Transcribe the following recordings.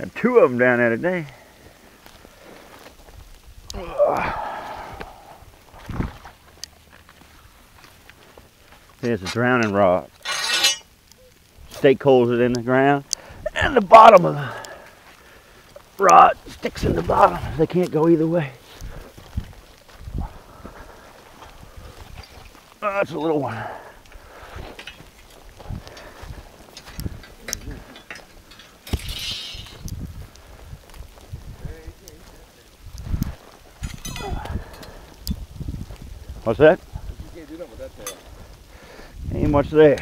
Got two of them down there today. There's a drowning rod. Stake holds it in the ground, and the bottom of the rod sticks in the bottom. They can't go either way. Oh, that's a little one. What's that? You can't do nothing with that tail. Ain't much there.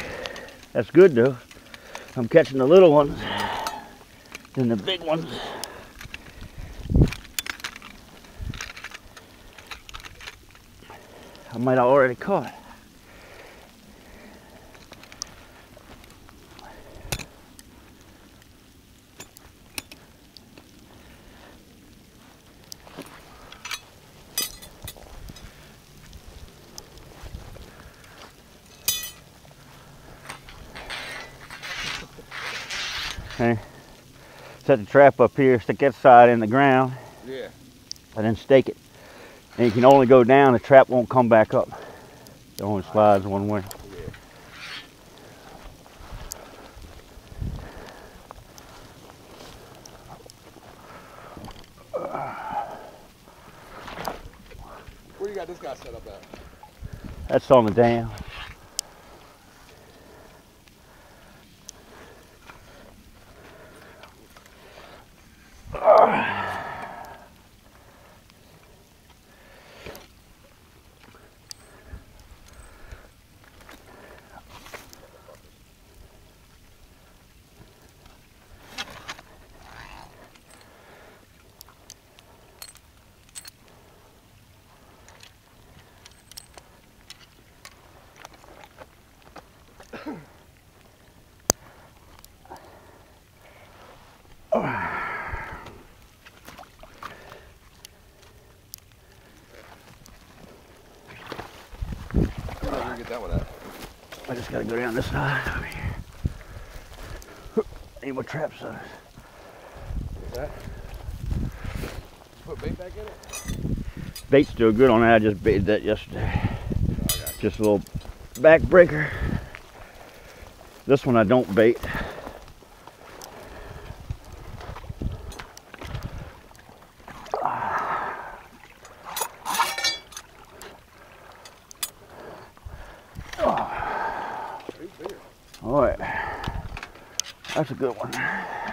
That's good though. I'm catching the little ones than the big ones. I might have already caught. Set the trap up here, stick that side in the ground, Yeah. and then stake it. And you can only go down, the trap won't come back up. It only slides one way. Where you got this guy set up at? That's on the dam. I just gotta go down this side over here. Need more trap size. What's that? Put bait back in it? Bait's still good on that. I just baited that yesterday. Oh, I got you. Just a little back breaker. This one I don't bait. That's a good one.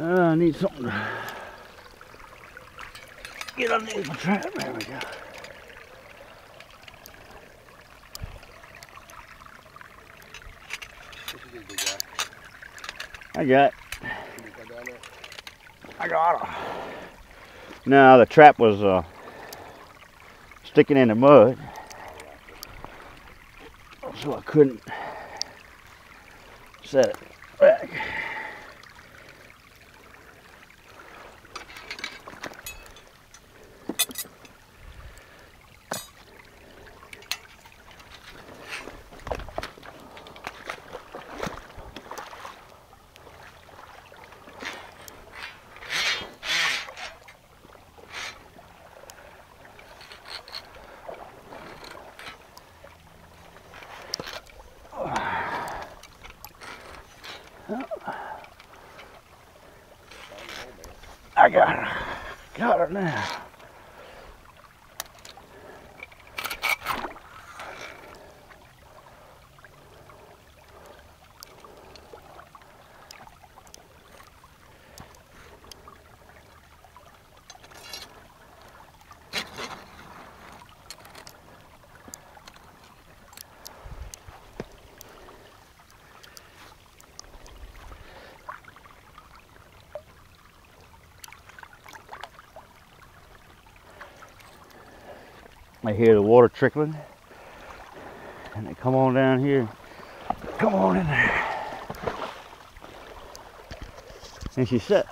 Uh, I need something to get underneath the trap. There we go. I got? I got her. No, the trap was uh, sticking in the mud, so I couldn't set it back. I got her. Got her now. They hear the water trickling. And they come on down here. Come on in there. And she said,